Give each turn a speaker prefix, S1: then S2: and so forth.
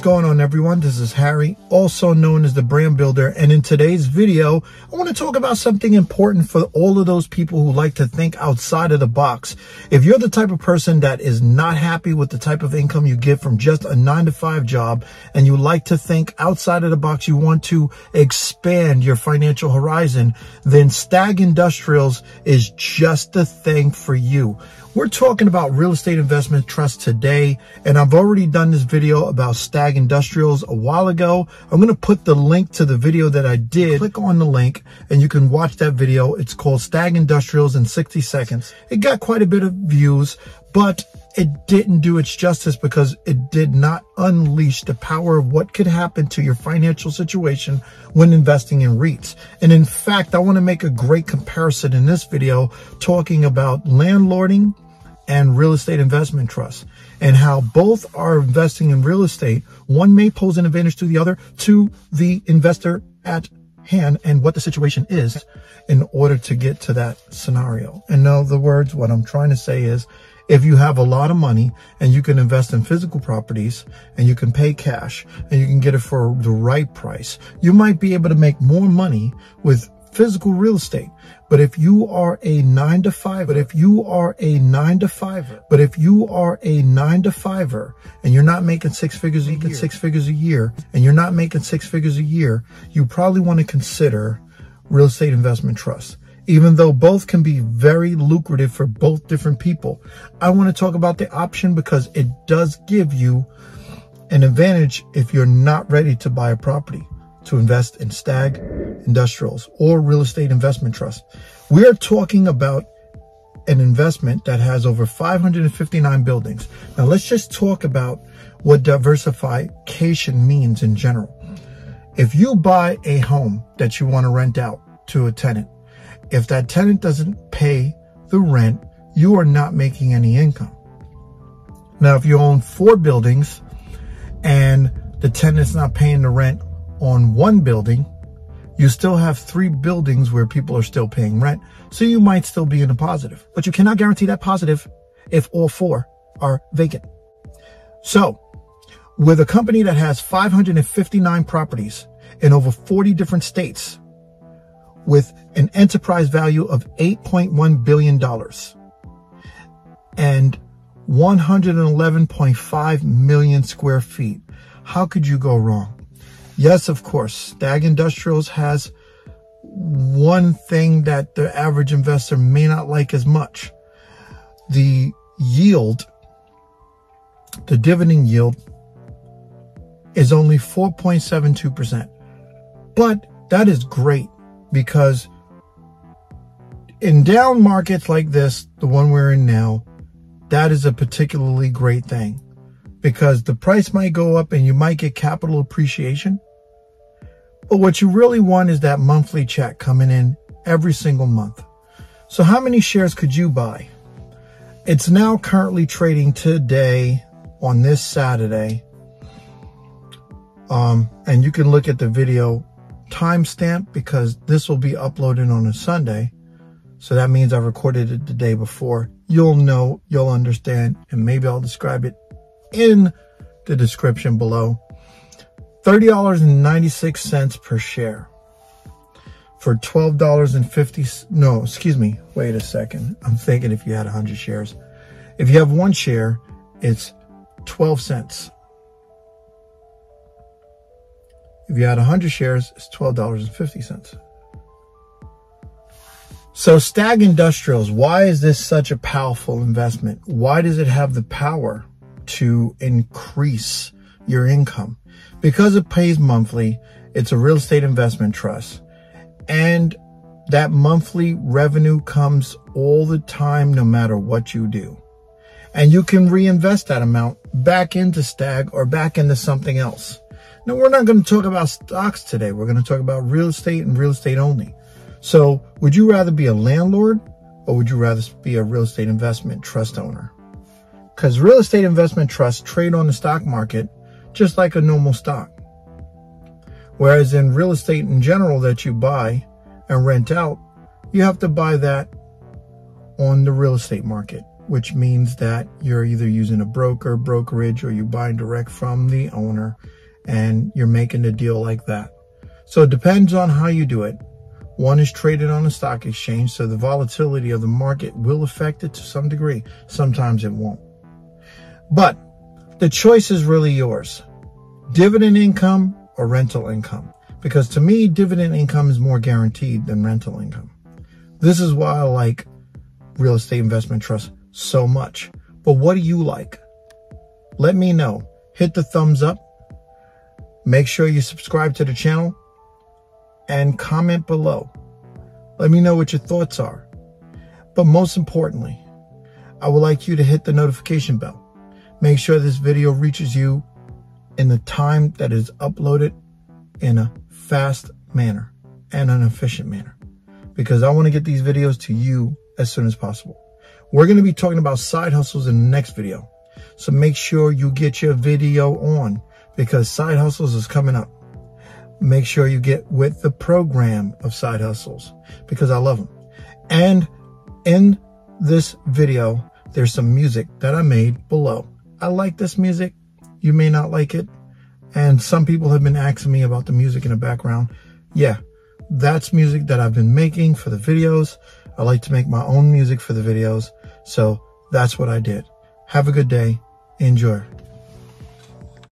S1: going on everyone? This is Harry, also known as the Brand Builder. And in today's video, I want to talk about something important for all of those people who like to think outside of the box. If you're the type of person that is not happy with the type of income you get from just a nine to five job and you like to think outside of the box, you want to expand your financial horizon, then Stag Industrials is just the thing for you. We're talking about real estate investment trust today, and I've already done this video about Stag Industrials a while ago. I'm going to put the link to the video that I did. Click on the link and you can watch that video. It's called Stag Industrials in 60 seconds. It got quite a bit of views, but it didn't do its justice because it did not unleash the power of what could happen to your financial situation when investing in REITs. And in fact, I want to make a great comparison in this video talking about landlording and real estate investment trusts and how both are investing in real estate. One may pose an advantage to the other to the investor at hand and what the situation is in order to get to that scenario. In other words, what I'm trying to say is if you have a lot of money and you can invest in physical properties and you can pay cash and you can get it for the right price, you might be able to make more money with physical real estate. But if you are a nine to five, but if you are a nine to fiver, but if you are a nine to fiver and you're not making six figures a year, six figures a year, and you're not making six figures a year, you probably want to consider real estate investment trusts. Even though both can be very lucrative for both different people, I want to talk about the option because it does give you an advantage if you're not ready to buy a property to invest in Stag Industrials or real estate investment trust. We are talking about an investment that has over 559 buildings. Now let's just talk about what diversification means in general. If you buy a home that you want to rent out to a tenant, if that tenant doesn't pay the rent, you are not making any income. Now, if you own four buildings and the tenant's not paying the rent on one building, you still have three buildings where people are still paying rent. So you might still be in a positive, but you cannot guarantee that positive if all four are vacant. So with a company that has 559 properties in over 40 different states with an enterprise value of $8.1 billion and 111.5 million square feet, how could you go wrong? Yes, of course, Stag Industrials has one thing that the average investor may not like as much. The yield, the dividend yield is only 4.72%. But that is great because in down markets like this, the one we're in now, that is a particularly great thing because the price might go up and you might get capital appreciation. But what you really want is that monthly check coming in every single month. So how many shares could you buy? It's now currently trading today on this Saturday. Um, and you can look at the video timestamp because this will be uploaded on a Sunday. So that means I recorded it the day before. You'll know, you'll understand, and maybe I'll describe it in the description below. $30.96 per share for $12.50. No, excuse me. Wait a second. I'm thinking if you had 100 shares. If you have one share, it's 12 cents. If you had 100 shares, it's $12.50. So Stag Industrials, why is this such a powerful investment? Why does it have the power to increase your income? Because it pays monthly, it's a real estate investment trust. And that monthly revenue comes all the time, no matter what you do. And you can reinvest that amount back into Stag or back into something else. Now, we're not going to talk about stocks today. We're going to talk about real estate and real estate only. So would you rather be a landlord or would you rather be a real estate investment trust owner? Because real estate investment trusts trade on the stock market just like a normal stock. Whereas in real estate in general that you buy and rent out, you have to buy that on the real estate market, which means that you're either using a broker, brokerage, or you're buying direct from the owner and you're making a deal like that. So it depends on how you do it. One is traded on a stock exchange, so the volatility of the market will affect it to some degree. Sometimes it won't. But the choice is really yours. Dividend income or rental income. Because to me, dividend income is more guaranteed than rental income. This is why I like real estate investment trust so much. But what do you like? Let me know. Hit the thumbs up. Make sure you subscribe to the channel and comment below. Let me know what your thoughts are. But most importantly, I would like you to hit the notification bell. Make sure this video reaches you in the time that is uploaded in a fast manner and an efficient manner because I want to get these videos to you as soon as possible. We're going to be talking about side hustles in the next video. So make sure you get your video on because side hustles is coming up. Make sure you get with the program of side hustles because I love them. And in this video, there's some music that I made below. I like this music. You may not like it. And some people have been asking me about the music in the background. Yeah, that's music that I've been making for the videos. I like to make my own music for the videos. So that's what I did. Have a good day. Enjoy.